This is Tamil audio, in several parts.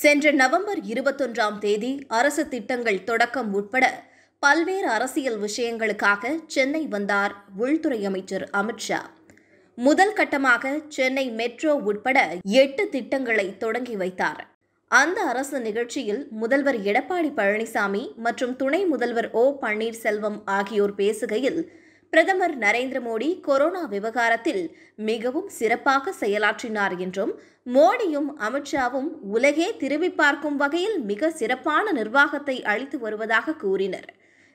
சென்ற நவம்பர் இருபத்தொன்றாம் தேதி அரசு திட்டங்கள் தொடக்கம் உட்பட பல்வேறு அரசியல் விஷயங்களுக்காக சென்னை வந்தார் உள்துறை அமைச்சர் அமித்ஷா முதல் கட்டமாக சென்னை மெட்ரோ உட்பட எட்டு திட்டங்களை தொடங்கி வைத்தார். அந்த அரசு நிகழ்ச்சியில் முதல்வர் எடப்பாடி பழனிசாமி மற்றும் துணை முதல்வர் ஓ பன்னீர்செல்வம் ஆகியோர் பேசுகையில் பிரதமர் நரேந்திர மோடி கொரோனா விவகாரத்தில் மிகவும் சிறப்பாக செயலாற்றினார் என்றும் மோடியும் அமித்ஷாவும் உலகே திரும்பி பார்க்கும் வகையில் மிக சிறப்பான நிர்வாகத்தை அளித்து வருவதாக கூறினர்.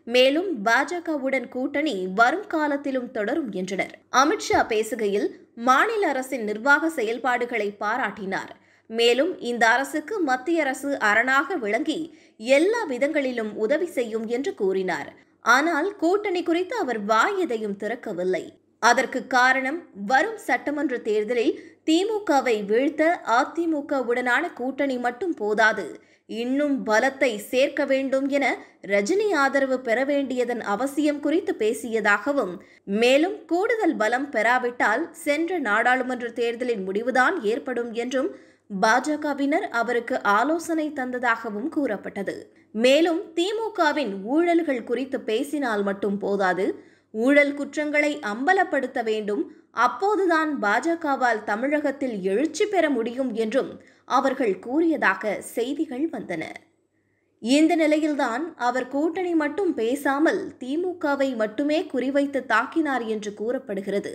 மேலும் பாஜகவுடன் கூட்டணி வரும் காலத்திலும் தொடரும் என்றனர். அமித்ஷா பேசுகையில் மாநில அரசின் நிர்வாக செயல்பாடுகளை பாராட்டினார். மேலும் இந்த அரசுக்கு மத்திய அரசு அரணாக விளங்கி எல்லா விதங்களிலும் உதவி செய்யும் என்று கூறினார். ஆனால் கூட்டணி குறித்து அவர் வாய் எதையும் திறக்கவில்லை. அதற்கு காரணம் வரும் சட்டமன்ற தேர்தலில் திமுகவை வீழ்த்த அதிமுகவுடனான கூட்டணி மட்டும் போதாது. இன்னும் பலத்தை சேர்க்க வேண்டும் என ரஜினி ஆதரவு பெற வேண்டியதன் அவசியம் குறித்து பேசியதாகவும் மேலும் கூடுதல் பலம் பெறாவிட்டால் சென்ற நாடாளுமன்ற தேர்தலின் முடிவுதான் ஏற்படும் என்றும் பாஜகவினர் அவருக்கு ஆலோசனை தந்ததாகவும் கூறப்பட்டது. மேலும் திமுகவின் ஊழல்கள் குறித்து பேசினால் மட்டும் போதாது ஊழல் குற்றங்களை அம்பலப்படுத்த வேண்டும் அப்போதுதான் பாஜகவால் தமிழகத்தில் எழுச்சி பெற முடியும் என்றும் அவர்கள் கூறியதாக செய்திகள் வந்தன. இந்த நிலையில்தான் அவர் கூட்டணி மட்டும் பேசாமல் திமுகவை மட்டுமே குறிவைத்து தாக்கினார் என்று கூறப்படுகிறது.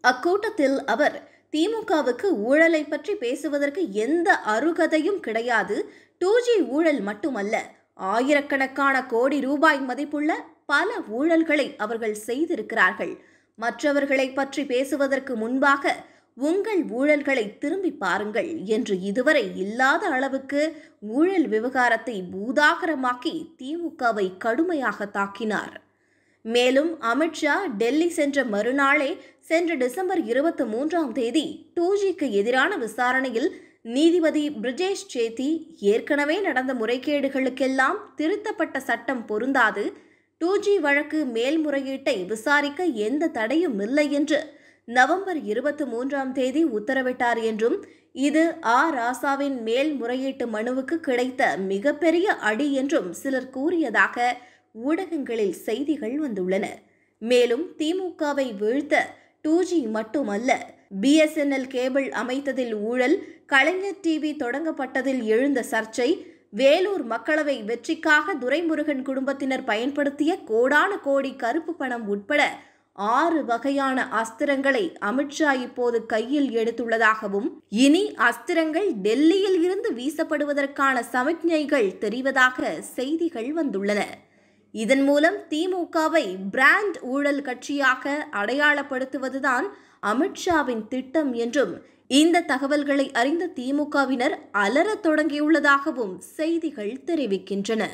அக்கூட்டத்தில் அவர் திமுகவுக்கு ஊழலை பற்றி பேசுவதற்கு எந்த அருகதையும் கிடையாது. டூ ஜி ஊழல் மட்டுமல்ல ஆயிரக்கணக்கான கோடி ரூபாய் மதிப்புள்ள பல ஊழல்களை அவர்கள் செய்திருக்கிறார்கள். மற்றவர்களை பற்றி பேசுவதற்கு முன்பாக உங்கள் ஊழல்களை திரும்பி பாருங்கள் என்று இதுவரை இல்லாத அளவுக்கு ஊழல் விவகாரத்தை பூதாகரமாக்கி திமுகவை கடுமையாக தாக்கினார். மேலும் அமித்ஷா டெல்லி சென்ற மறுநாளே சென்ற டிசம்பர் இருபத்தி மூன்றாம் தேதி டூ ஜிக்கு எதிரான விசாரணையில் நீதிபதி பிரிஜேஷ் சேத்தி ஏற்கனவே நடந்த முறைகேடுகளுக்கெல்லாம் திருத்தப்பட்ட சட்டம் பொருந்தாது டூ ஜி வழக்கு மேல்முறையீட்டை விசாரிக்க எந்த தடையும் இல்லை என்று நவம்பர் இருபத்தி மூன்றாம் தேதி உத்தரவிட்டார் என்றும் இது ஆ. ராசாவின் மேல்முறையீட்டு மனுவுக்கு கிடைத்த மிகப்பெரிய அடி என்றும் சிலர் கூறியதாக ஊடகங்களில் செய்திகள் வந்துள்ளன. மேலும் திமுகவை வீழ்த்த டூ ஜி மட்டுமல்ல பிஎஸ்என்எல் கேபிள் அமைத்ததில் ஊழல் கலைஞர் டிவி தொடங்கப்பட்டதில் எழுந்த சர்ச்சை வேலூர் மக்களவை வெற்றிக்காக துரைமுருகன் குடும்பத்தினர் பயன்படுத்திய கோடான கோடி கருப்பு பணம் உட்பட ஆறு வகையான அஸ்திரங்களை அமித்ஷா இப்போது கையில் எடுத்துள்ளதாகவும் இனி அஸ்திரங்கள் டெல்லியில் இருந்து வீசப்படுவதற்கான சமிக்ஞைகள் தெரிவதாக செய்திகள் வந்துள்ளன. இதன் மூலம் திமுகவை பிராண்ட் ஊழல் கட்சியாக அடையாளப்படுத்துவதுதான் அமித்ஷாவின் திட்டம் என்றும் இந்த தகவல்களை அறிந்த திமுகவினர் அலறத் தொடங்கியுள்ளதாகவும் செய்திகள் தெரிவிக்கின்றன.